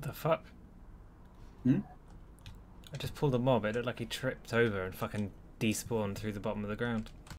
The fuck? Hmm? I just pulled a mob. It looked like he tripped over and fucking despawned through the bottom of the ground.